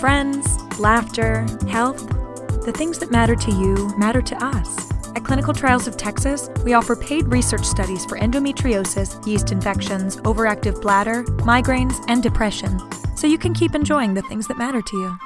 Friends, laughter, health. The things that matter to you matter to us. At Clinical Trials of Texas, we offer paid research studies for endometriosis, yeast infections, overactive bladder, migraines, and depression, so you can keep enjoying the things that matter to you.